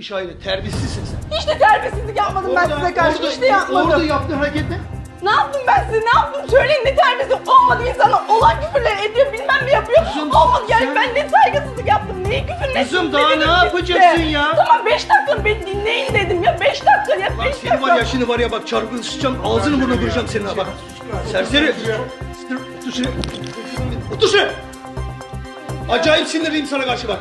iş ayrı. Terbiyesizsin sen. Hiç de terbiyesizlik yapmadım ben size karşı. orada, Hiç de yapmadım. Orada yaptığın hareket ne? Ne yaptım ben size? Ne yaptım? Söyleyin ne terbiyesi olmadı insana. Olan küfürler ediyor bilmem ne yapıyor. Kızım, olmadı yani sen- ben ne saygısızlık yaptım. Neyi ne Kızım, daha ne size. yapacaksın ya? Tamam 5 dakika beni dinleyin dedim ya. 5 dakika ya 5 Bak dakika. senin var ya şimdi var ya bak çarpını sıçacağım ağzını burnunu kıracağım senin ha bak. Serseri. Otur şuraya. Otur şuraya. Acayip sinirliyim sana karşı bak.